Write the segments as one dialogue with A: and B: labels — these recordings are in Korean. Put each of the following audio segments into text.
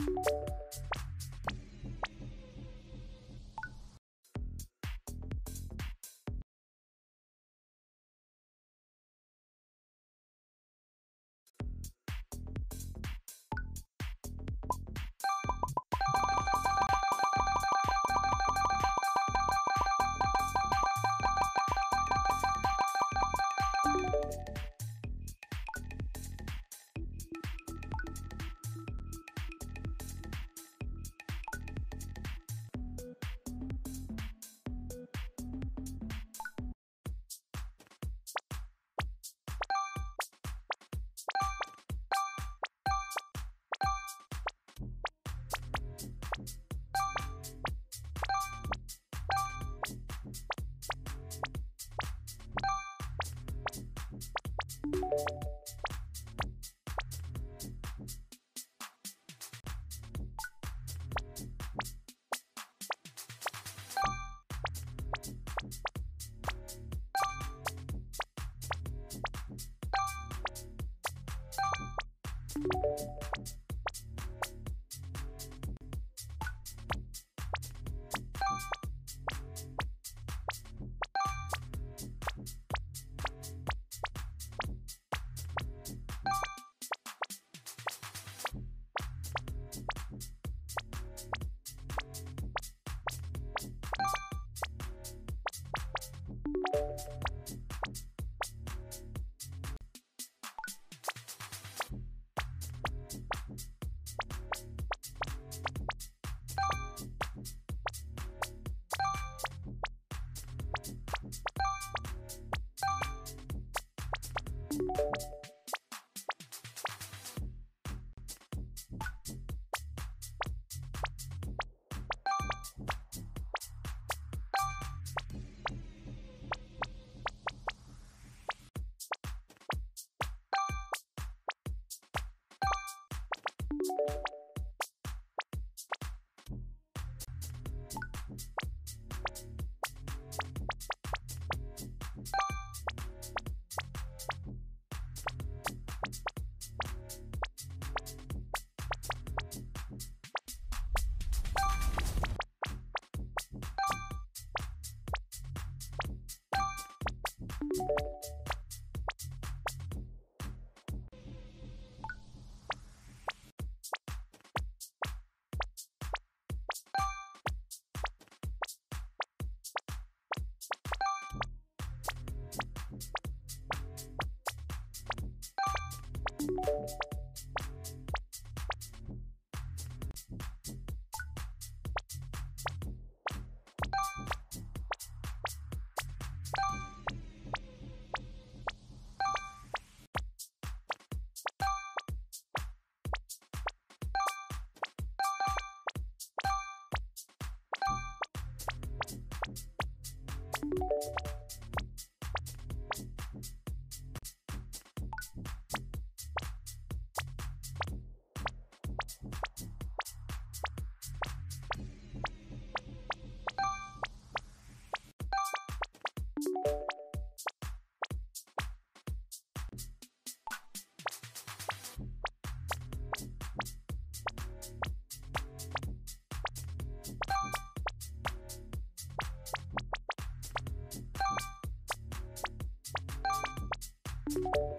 A: you Thank you. Thank you.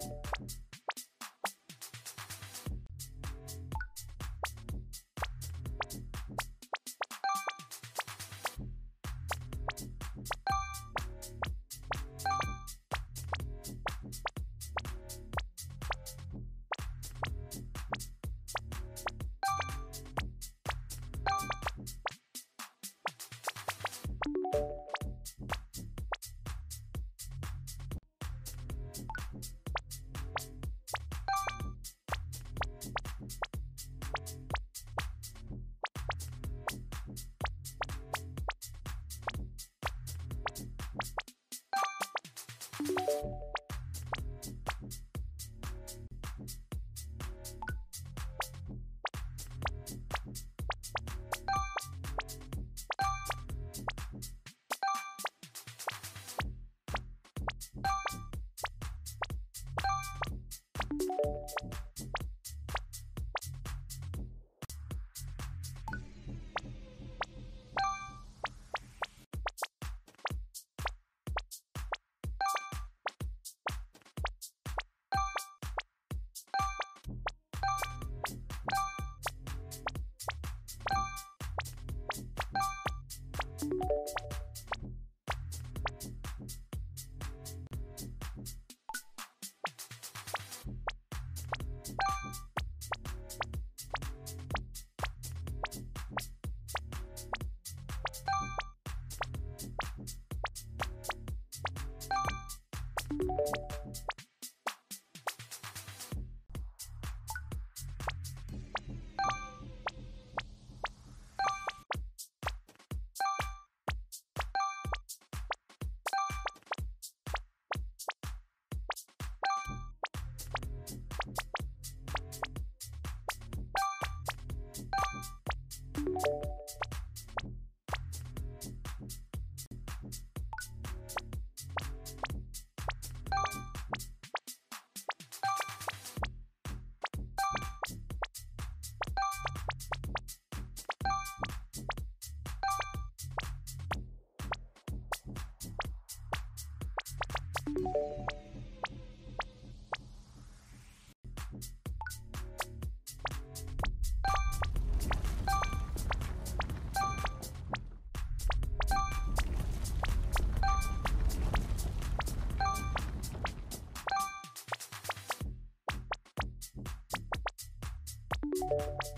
A: you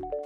A: you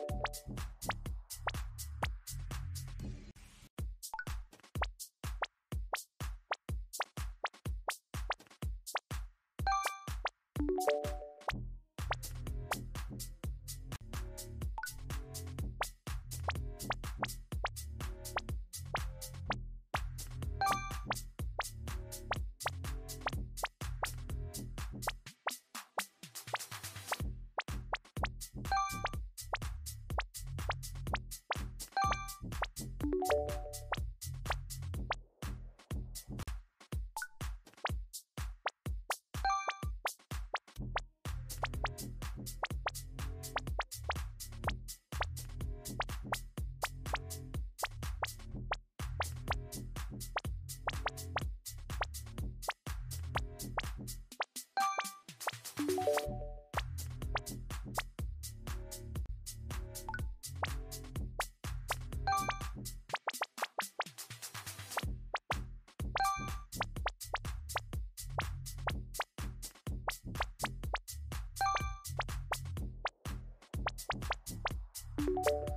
A: うん。